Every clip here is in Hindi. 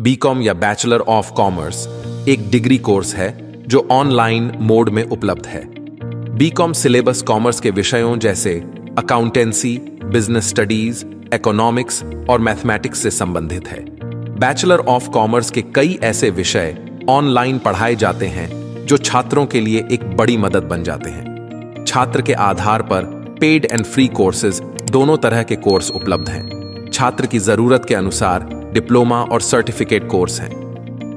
बीकॉम या बैचलर ऑफ़ कॉमर्स एक डिग्री कोर्स है, जो ऑनलाइन मोड में उपलब्ध है। बीकॉम सिलेबस कॉमर्स के विषयों जैसे अकाउंटेंसी बिज़नेस स्टडीज़ इकोनॉमिक्स और मैथमेटिक्स से संबंधित है। बैचलर ऑफ़ कॉमर्स के कई ऐसे विषय ऑनलाइन पढ़ाए जाते हैं, जो छात्रों के लिए एक बड़ी मदद बन जाते हैं। छात्र के आधार पर पेड एंड फ्री कोर्सेज दोनों तरह के कोर्स उपलब्ध हैं। छात्र की ज़रूरत के अनुसार डिप्लोमा और सर्टिफिकेट कोर्स हैं।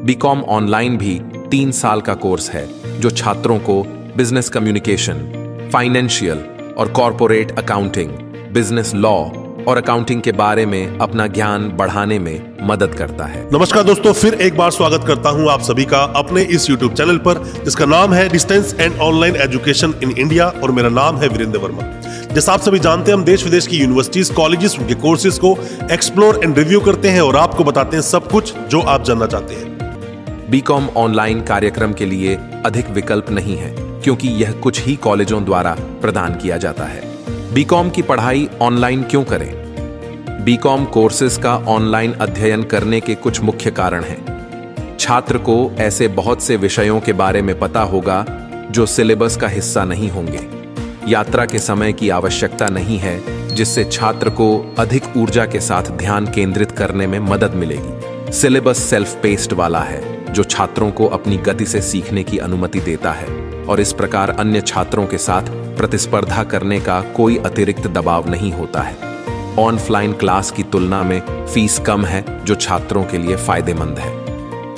बीकॉम ऑनलाइन भी तीन साल का कोर्स है, जो छात्रों को बिज़नेस कम्युनिकेशन, फाइनेंशियल और कॉरपोरेट अकाउंटिंग, बिज़नेस लॉ और अकाउंटिंग के बारे में अपना ज्ञान बढ़ाने में मदद करता है। नमस्कार दोस्तों, फिर एक बार स्वागत करता हूँ आप सभी का अपने इस YouTube चैनल पर, जिसका नाम है distance and online education in India और मेरा नाम है वीरेंद्र वर्मा। जैसा आप सभी जानते हैं, हम देश विदेश की यूनिवर्सिटीज कॉलेजेस उनके कोर्सेज को एक्सप्लोर एंड रिव्यू करते हैं और आपको बताते हैं सब कुछ जो आप जानना चाहते हैं। बीकॉम ऑनलाइन कार्यक्रम के लिए अधिक विकल्प नहीं है, क्योंकि यह कुछ ही कॉलेजों द्वारा प्रदान किया जाता है। बीकॉम की पढ़ाई ऑनलाइन क्यों करें? बीकॉम कोर्सेज का ऑनलाइन अध्ययन करने के कुछ मुख्य कारण हैं। छात्र को ऐसे बहुत से विषयों के बारे में पता होगा, जो सिलेबस का हिस्सा नहीं होंगे। यात्रा के समय की आवश्यकता नहीं है, जिससे छात्र को अधिक ऊर्जा के साथ ध्यान केंद्रित करने में मदद मिलेगी। सिलेबस सेल्फ पेस्ड वाला है, जो छात्रों को अपनी गति से सीखने की अनुमति देता है, और इस प्रकार अन्य छात्रों के साथ प्रतिस्पर्धा करने का कोई अतिरिक्त दबाव नहीं होता है। ऑनलाइन क्लास की तुलना में फ़ीस कम है, जो छात्रों के लिए फ़ायदेमंद है।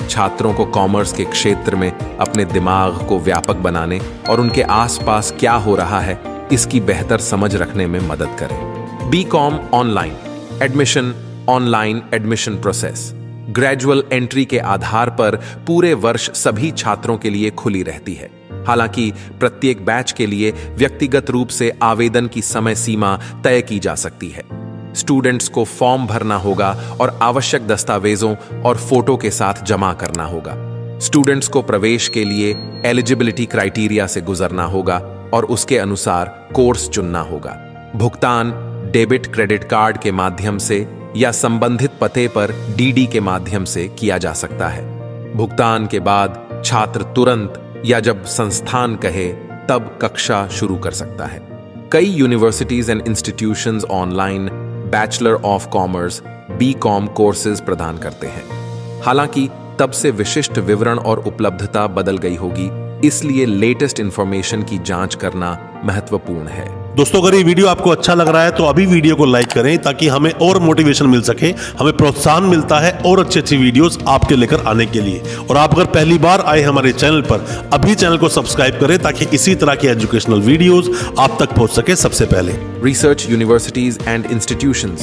छात्रों को कॉमर्स के क्षेत्र में अपने दिमाग को व्यापक बनाने और उनके आसपास क्या हो रहा है, इसकी बेहतर समझ रखने में मदद करें। B com online admission online admission process graduate entry के आधार पर पूरे वर्ष सभी छात्रों के लिए खुली रहती है। हालाँकि प्रत्येक बैच के लिए व्यक्तिगत रूप से आवेदन की समय सीमा तय की जा सकती है। स्टूडेंट्स को फॉर्म भरना होगा और आवश्यक दस्तावेजों और फ़ोटो के साथ जमा करना होगा। स्टूडेंट्स को प्रवेश के लिए एलिजिबिलिटी क्राइटेरिया से गुजरना होगा और उसके अनुसार कोर्स चुनना होगा। भुगतान डेबिट क्रेडिट कार्ड के माध्यम से या संबंधित पते पर डीडी के माध्यम से किया जा सकता है। भुगतान के बाद छात्र तुरंत या जब संस्थान कहे, तब कक्षा शुरू कर सकता है। कई universities and institutions online bachelor of commerce B com courses प्रदान करते हैं। हालाँकि, तब से विशिष्ट विवरण और उपलब्धता बदल गई होगी, इसलिए लेटेस्ट इंफॉर्मेशन की जाँच करना महत्वपूर्ण है। दोस्तों, अगर ये वीडियो आपको अच्छा लग रहा है तो अभी वीडियो को लाइक करें ताकि हमें और मोटिवेशन मिल सके, हमें प्रोत्साहन मिलता है और अच्छी अच्छी वीडियोस आपके लेकर आने के लिए। और आप अगर पहली बार आए हमारे चैनल पर, अभी चैनल को सब्सक्राइब करें ताकि इसी तरह की एजुकेशनल वीडियोज़ आप तक पहुँच सके सबसे पहले। Research universities and institution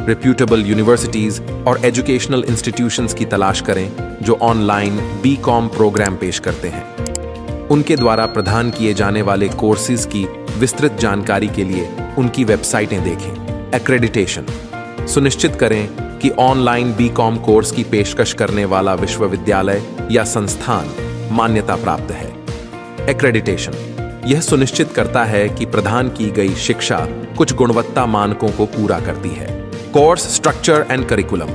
reputable universities और एजुकेशनल इंस्टीट्यूशंस की तलाश करें, जो ऑनलाइन बी कॉम प्रोग्राम पेश करते हैं। उनके द्वारा प्रदान किए जाने वाले कोर्सेज की विस्तृत जानकारी के लिए उनकी वेबसाइटें देखें। एक्रेडिटेशन सुनिश्चित करें कि ऑनलाइन बी कॉम कोर्स की पेशकश करने वाला विश्वविद्यालय या संस्थान मान्यता प्राप्त है। एक्रेडिटेशन यह सुनिश्चित करता है कि प्रदान की गई शिक्षा कुछ गुणवत्ता मानकों को पूरा करती है। कोर्स स्ट्रक्चर एंड करिकुलम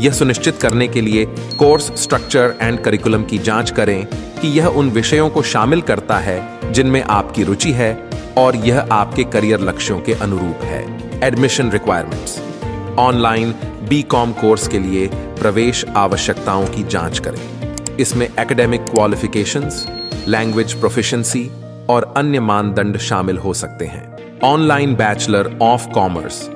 यह सुनिश्चित करने के लिए कोर्स स्ट्रक्चर एंड करिकुलम की जाँच करें कि यह उन विषयों को शामिल करता है जिनमें आपकी रुचि है और यह आपके करियर लक्ष्यों के अनुरूप है। Admission requirements online B com course के लिए प्रवेश आवश्यकताओं की जाँच करें। इसमें एकेडमिक क्वालिफिकेशंस, लैंग्वेज प्रोफिशिएंसी और अन्य मानदंड शामिल हो सकते हैं। Online bachelor of commerce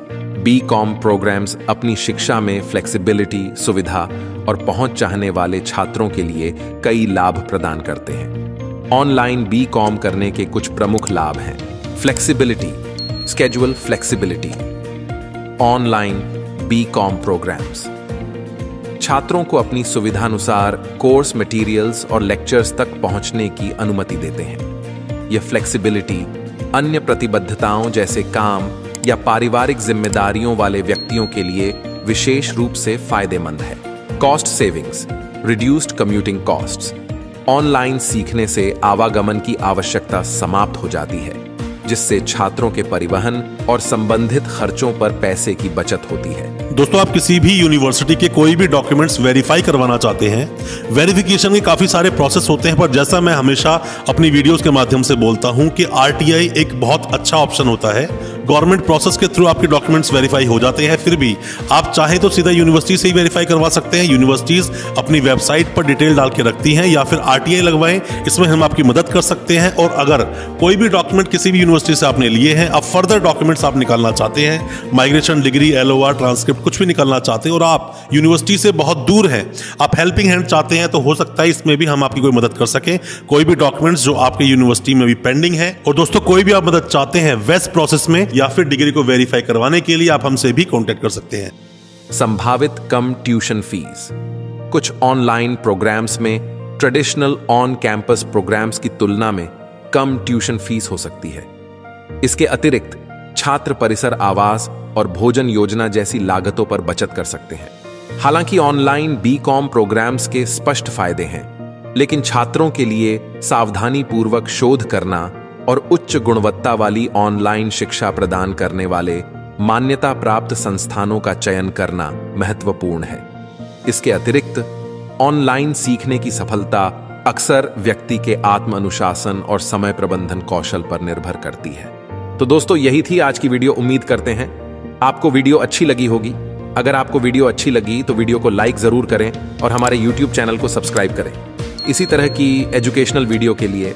B com programs अपनी शिक्षा में फ्लेक्सिबिलिटी सुविधा और पहुँच चाहने वाले छात्रों के लिए कई लाभ प्रदान करते हैं। ऑनलाइन बी कॉम करने के कुछ प्रमुख लाभ हैं। Schedule flexibility online B com programs छात्रों को अपनी सुविधानुसार कोर्स मटेरियल्स और लेक्चर्स तक पहुँचने की अनुमति देते हैं। यह फ्लेक्सिबिलिटी अन्य प्रतिबद्धताओं जैसे काम या पारिवारिक जिम्मेदारियों वाले व्यक्तियों के लिए विशेष रूप से फ़ायदेमंद है। Cost savings reduced commuting costs online सीखने से आवागमन की आवश्यकता समाप्त हो जाती है। जिससे छात्रों के परिवहन और संबंधित खर्चों पर पैसे की बचत होती है। दोस्तों, आप किसी भी यूनिवर्सिटी के कोई भी डॉक्यूमेंट्स वेरीफाई करवाना चाहते हैं, वेरिफिकेशन के काफ़ी सारे प्रोसेस होते हैं, पर जैसा मैं हमेशा अपनी वीडियोस के माध्यम से बोलता हूँ कि आरटीआई एक बहुत अच्छा ऑप्शन होता है। गवर्नमेंट प्रोसेस के थ्रू आपके डॉक्यूमेंट्स वेरीफाई हो जाते हैं, फिर भी आप चाहे तो सीधा यूनिवर्सिटी से ही वेरीफाई करवा सकते हैं। यूनिवर्सिटीज अपनी वेबसाइट पर डिटेल डाल के रखती हैं या फिर आरटीआई लगवाएँ, इसमें हम आपकी मदद कर सकते हैं। और अगर कोई भी डॉक्यूमेंट किसी भी यूनिवर्सिटी से आपने लिए हैं। अब फर्दर डॉक्यूमेंट्स आप निकालना चाहते हैं। माइग्रेशन डिग्री एलओआर ट्रांसक्रिप्ट कुछ भी निकालना चाहते हैं और आप यूनिवर्सिटी से बहुत दूर हैं। आप हेल्पिंग हैंड चाहते हैं तो हो सकता है इसमें भी हम आपकी कोई मदद कर सकें। कोई भी डॉक्यूमेंट्स जो आपके यूनिवर्सिटी में भी पेंडिंग है और दोस्तों कोई भी आप मदद चाहते हैं वेस्ट प्रोसेस में या फिर डिग्री को वेरीफाई करवाने के लिए आप हमसे भी कॉन्टेक्ट कर सकते हैं। संभावित कम ट्यूशन फ़ीस कुछ ऑनलाइन प्रोग्राम्स में ट्रेडिशनल ऑन कैंपस प्रोग्राम्स की तुलना में कम ट्यूशन फ़ीस हो सकती है। इसके अतिरिक्त छात्र परिसर आवास और भोजन योजना जैसी लागतों पर बचत कर सकते हैं। हालाँकि ऑनलाइन बी कॉम प्रोग्राम्स के स्पष्ट फ़ायदे हैं, लेकिन छात्रों के लिए सावधानी पूर्वक शोध करना और उच्च गुणवत्ता वाली ऑनलाइन शिक्षा प्रदान करने वाले मान्यता प्राप्त संस्थानों का चयन करना महत्वपूर्ण है। इसके अतिरिक्त ऑनलाइन सीखने की सफलता अक्सर व्यक्ति के आत्म अनुशासन और समय प्रबंधन कौशल पर निर्भर करती है। तो दोस्तों, यही थी आज की वीडियो। उम्मीद करते हैं आपको वीडियो अच्छी लगी होगी। अगर आपको वीडियो अच्छी लगी तो वीडियो को लाइक ज़रूर करें और हमारे यूट्यूब चैनल को सब्सक्राइब करें। इसी तरह की एजुकेशनल वीडियो के लिए